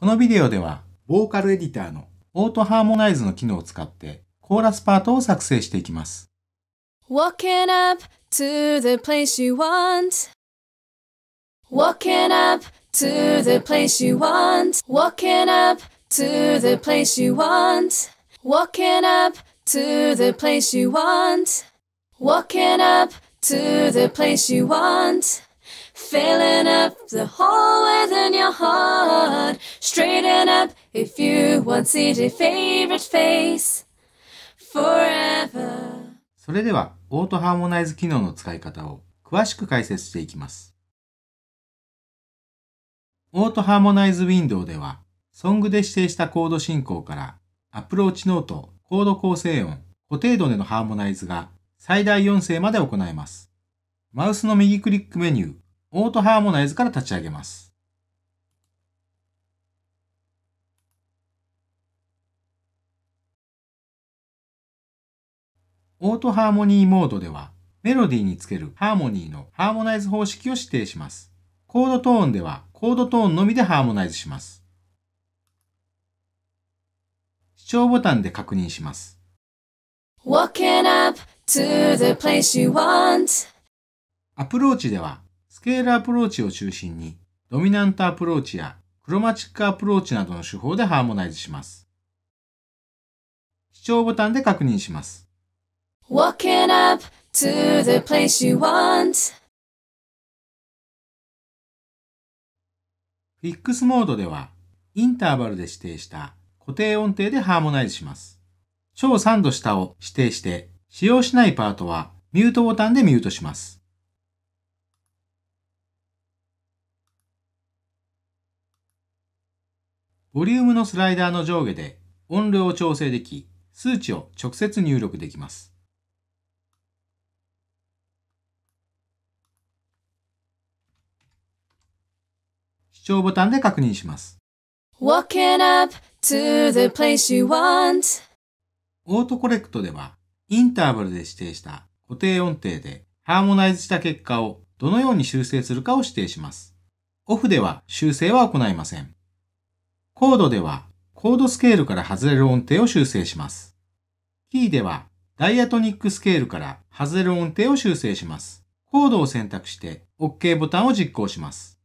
このビデオでは、ボーカルエディターのオートハーモナイズの機能を使って、コーラスパートを作成していきます。Walking up to the place you want. Walking up to the place you want. Walking up to the place you want. Walking up to the place you want. Walking up to the place you want. Filling up the hole within your heart. Straighten up if you want see the favorite face. Forever. それでは、オートハーモナイズ機能の使い方を詳しく解説していきます。オートハーモナイズウィンドウでは、ソングで指定したコード進行から、アプローチノート、コード構成音、固定度でのハーモナイズが最大4声まで行えます。マウスの右クリックメニュー、オートハーモナイズから立ち上げます。オートハーモニーモードでは、メロディーにつけるハーモニーのハーモナイズ方式を指定します。コードトーンでは、コードトーンのみでハーモナイズします。視聴ボタンで確認します。Walking up to the place you want. アプローチでは、スケールアプローチを中心に、ドミナントアプローチやクロマチックアプローチなどの手法でハーモナイズします。視聴ボタンで確認します。Walking up to the place you want. フィックスモードでは、インターバルで指定した固定音程でハーモナイズします。超3度下を指定して、使用しないパートはミュートボタンでミュートします。ボリュームのスライダーの上下で音量を調整でき、数値を直接入力できます。視聴ボタンで確認します。オートコレクトでは、インターバルで指定した固定音程でハーモナイズした結果をどのように修正するかを指定します。オフでは修正は行いません。コードでは、コードスケールから外れる音程を修正します。キーでは、ダイアトニックスケールから外れる音程を修正します。コードを選択して OK ボタンを実行します。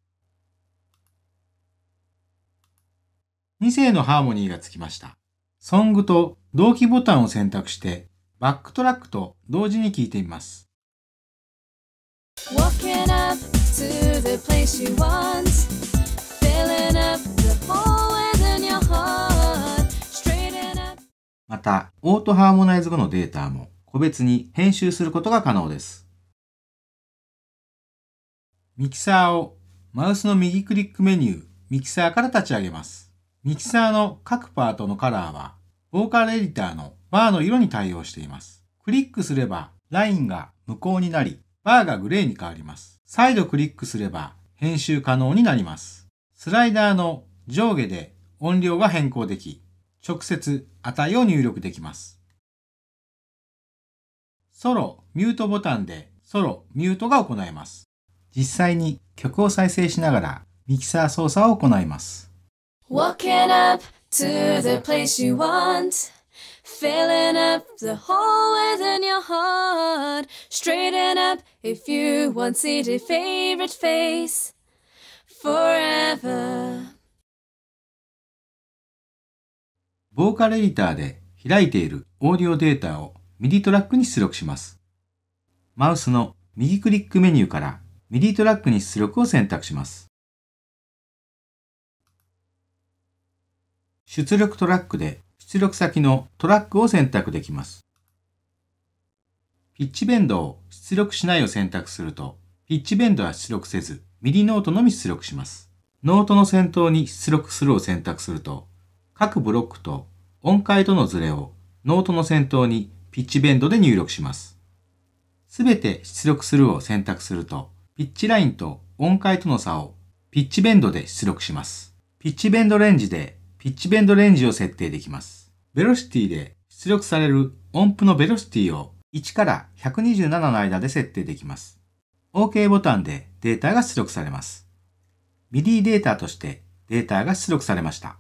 2声のハーモニーがつきました。ソングと同期ボタンを選択して、バックトラックと同時に聴いてみます。Walking up to the place you want. また、オートハーモナイズ後のデータも個別に編集することが可能です。ミキサーをマウスの右クリックメニュー、ミキサーから立ち上げます。ミキサーの各パートのカラーは、ボーカルエディターのバーの色に対応しています。クリックすれば、ラインが無効になり、バーがグレーに変わります。再度クリックすれば、編集可能になります。スライダーの上下で音量が変更でき、直接値を入力できます。ソロ、ミュートボタンでソロ、ミュートが行えます。実際に曲を再生しながらミキサー操作を行います。Walking up to the place you want. Filling up the hole within your heart. Straighten up if you want to see the favorite face. Forever. ボーカルエディターで開いているオーディオデータを MIDI トラックに出力します。マウスの右クリックメニューから MIDI トラックに出力を選択します。出力トラックで出力先のトラックを選択できます。ピッチベンドを出力しないを選択すると、ピッチベンドは出力せず、MIDI ノートのみ出力します。ノートの先頭に出力するを選択すると、各ブロックと音階とのズレをノートの先頭にピッチベンドで入力します。すべて出力するを選択すると、ピッチラインと音階との差をピッチベンドで出力します。ピッチベンドレンジでピッチベンドレンジを設定できます。ベロシティで出力される音符のベロシティを1から127の間で設定できます。OK ボタンでデータが出力されます。MIDI データとしてデータが出力されました。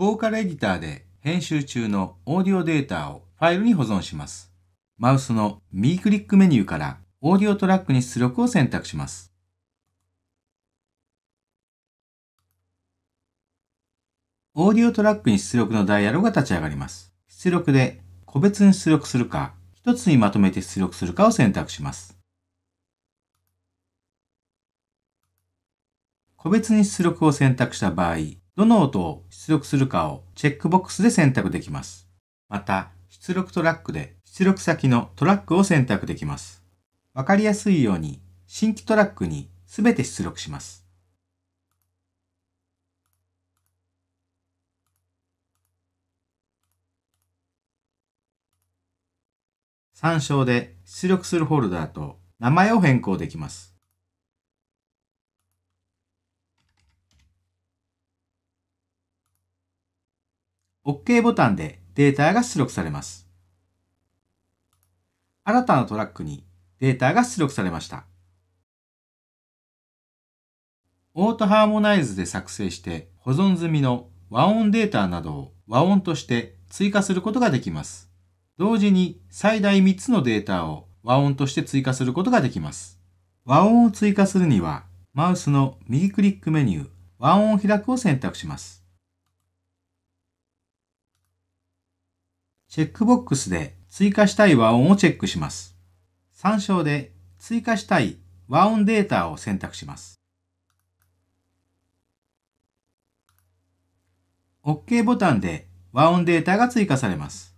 ボーカルエディターで編集中のオーディオデータをファイルに保存します。マウスの右クリックメニューからオーディオトラックに出力を選択します。オーディオトラックに出力のダイヤロが立ち上がります。出力で個別に出力するか、一つにまとめて出力するかを選択します。個別に出力を選択した場合、どの音を出力するかをチェックボックスで選択できます。また、出力トラックで出力先のトラックを選択できます。わかりやすいように新規トラックにすべて出力します。参照で出力するフォルダーと名前を変更できます。OK ボタンでデータが出力されます。新たなトラックにデータが出力されました。オートハーモナイズで作成して保存済みの和音データなどを和音として追加することができます。同時に最大3つのデータを和音として追加することができます。和音を追加するにはマウスの右クリックメニュー和音を開くを選択します。チェックボックスで追加したい和音をチェックします。参照で追加したい和音データを選択します。OK ボタンで和音データが追加されます。